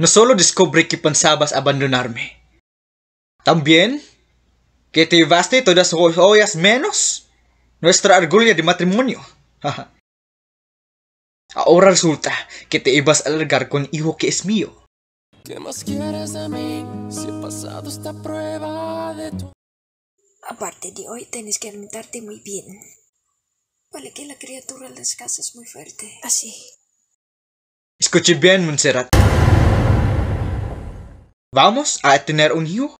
No solo descubrí que pensabas abandonarme, también que te llevaste todas las ollas menos nuestra argolla de matrimonio. Ahora resulta que te ibas a largar con hijo que es mío. ¿Qué más quieres de mí si he pasado esta prueba de tu... Aparte de hoy, tienes que alimentarte muy bien. Vale que la criatura en las casas es muy fuerte. Así. Escuche bien, Montserrat. ¿Vamos a tener un hijo?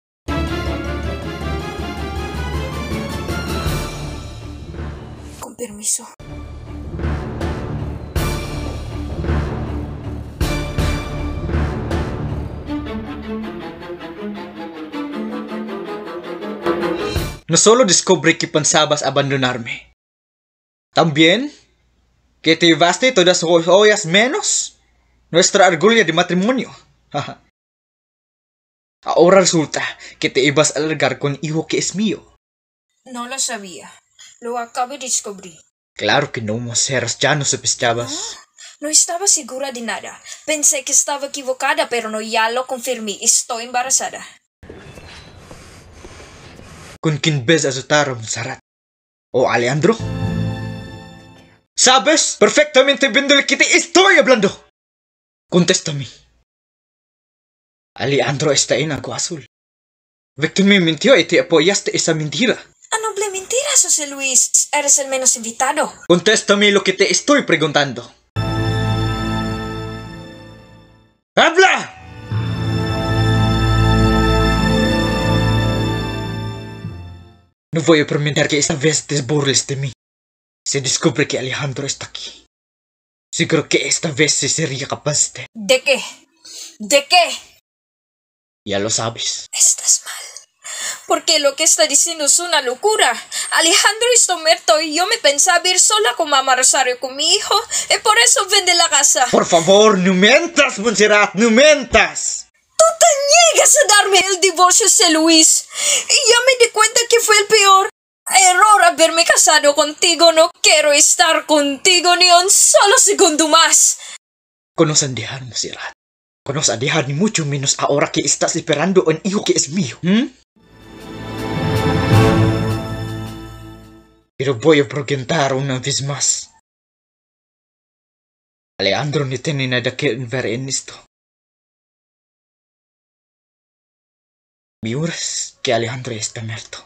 Con permiso. No solo descubrí que pensabas abandonarme, también que te llevaste todas las ollas menos nuestra argolla de matrimonio. Ahora resulta que te ibas a largar con hijo que es mío. No lo sabía. Lo acabo de descubrir. Claro que no, Monserrat, ya no sospechabas. No estaba segura de nada. Pensé que estaba equivocada, pero no ya lo confirmé. Estoy embarazada. ¿Con quién ves a taro, Monserrat? ¿O Alejandro? ¿Sabes perfectamente bien de lo que te estoy hablando? Contéstame. Alejandro está en Agua Azul. Víctor me mintió y te apoyaste esa mentira. Ah, noble mentira, José Luis. Eres el menos invitado. Contéstame lo que te estoy preguntando. ¡Habla! No voy a permitir que esta vez te burles de mí. Se descubre que Alejandro está aquí. Seguro que esta vez se sería capaz de... ¿De qué? ¿De qué? Ya lo sabes. Estás mal. Porque lo que está diciendo es una locura. Alejandro está muerto y yo me pensaba ir sola con mamá Rosario con mi hijo y por eso vende la casa. Por favor, no mentas, Montserrat, no mentas. Tú te niegas a darme el divorcio, C. Luis. Y ya me di cuenta que fue el peor. Error haberme casado contigo. No quiero estar contigo ni un solo segundo más. Conocen dejar, Montserrat. Conocen dejar ni mucho menos ahora que estás esperando un hijo que es mío. ¿m? Pero voy a preguntar una vez más. Alejandro no tiene nada que ver en esto. Mi es que Alejandro está muerto.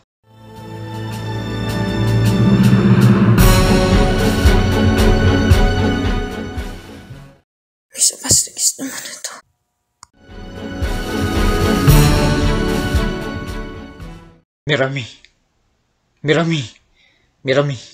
Mirami. Mirami. Mirami.